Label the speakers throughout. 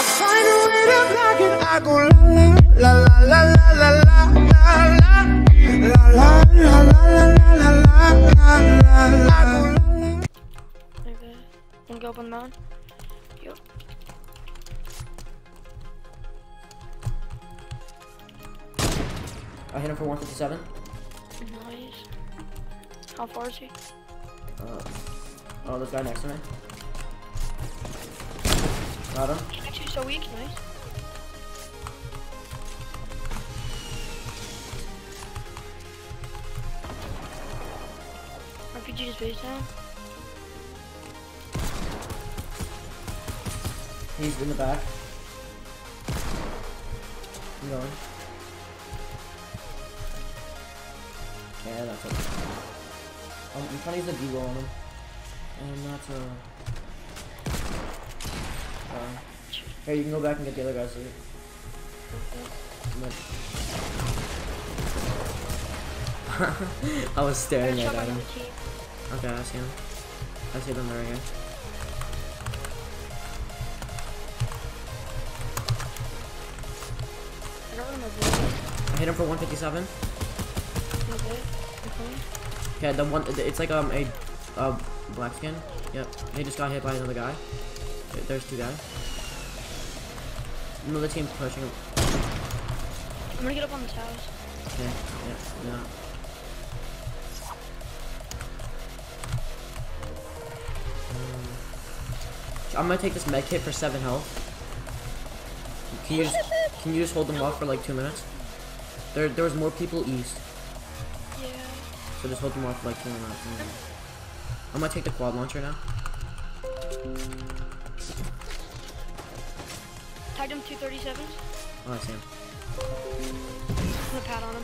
Speaker 1: I find a way to block it. I go la la la la la la la la la la la la la la la la la la la. Go la la.
Speaker 2: Like that. Wanna up on mountain? Yep.
Speaker 3: I hit him for 157.
Speaker 2: Nice. How far is he?
Speaker 3: Uh, oh, this guy next to me. Got him.
Speaker 2: So weak. Nice. RPG his base down.
Speaker 3: He's in the back. I'm going. Yeah, that's it. I'm trying to use the D-roll on him. And that's a... Uh, here, you can go back and get the other guys. So I was staring
Speaker 2: Gotta
Speaker 3: right
Speaker 2: shot
Speaker 3: at him. Okay, I see him. I see them right here.
Speaker 2: I don't remember.
Speaker 3: I hit him for 157.
Speaker 2: Okay. Okay.
Speaker 3: Okay, the one, it's like um a, uh, black skin. Yep, he just got hit by another guy. There's two guys. Another team pushing him.
Speaker 2: I'm gonna get up on the towers.
Speaker 3: Okay, yeah, yeah. Um, I'm gonna take this med kit for seven health. Can you just can you just hold them off for like two minutes? There there was more people east,
Speaker 2: Yeah.
Speaker 3: so just hold them off for like two minutes. I'm gonna take the quad launcher now.
Speaker 2: Tagged him 237s.
Speaker 3: Oh, I see him.
Speaker 2: I'm gonna pat on him.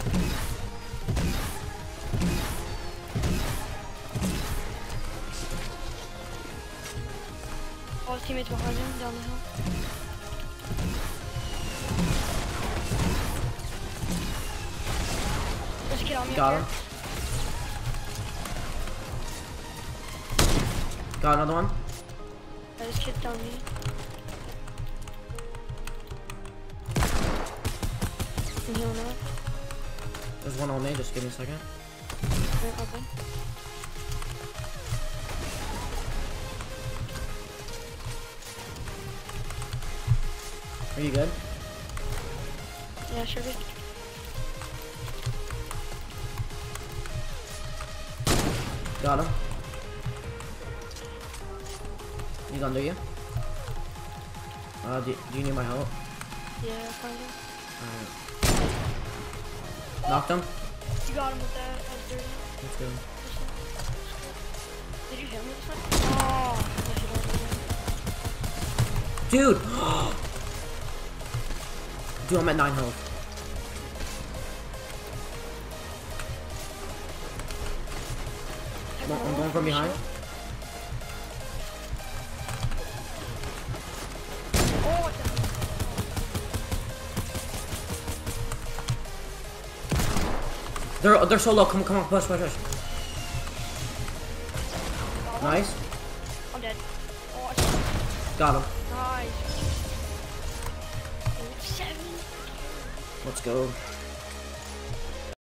Speaker 2: All his teammates behind him down the hill. There's a kid on me
Speaker 3: Got him.
Speaker 2: here.
Speaker 3: Got another one.
Speaker 2: Yeah, this kid's down me. I'm healing up.
Speaker 3: There's one on me. Just give me a second.
Speaker 2: Okay.
Speaker 3: Are you good?
Speaker 2: Yeah, sure. good.
Speaker 3: Got him. He's under you. Uh, do, do you need my help?
Speaker 2: Yeah.
Speaker 3: Alright. Knocked him.
Speaker 2: You got him with that. Uh, That's.
Speaker 3: Let's go.
Speaker 2: Did you hit him with this one? Oh, I hit him.
Speaker 3: Dude! Dude, I'm at 9 health. I'm going from behind. They're, they're so low. Come on, come on, push, push, push. Nice.
Speaker 2: I'm dead. Oh,
Speaker 3: Got him.
Speaker 2: Nice. Seven.
Speaker 3: Let's go.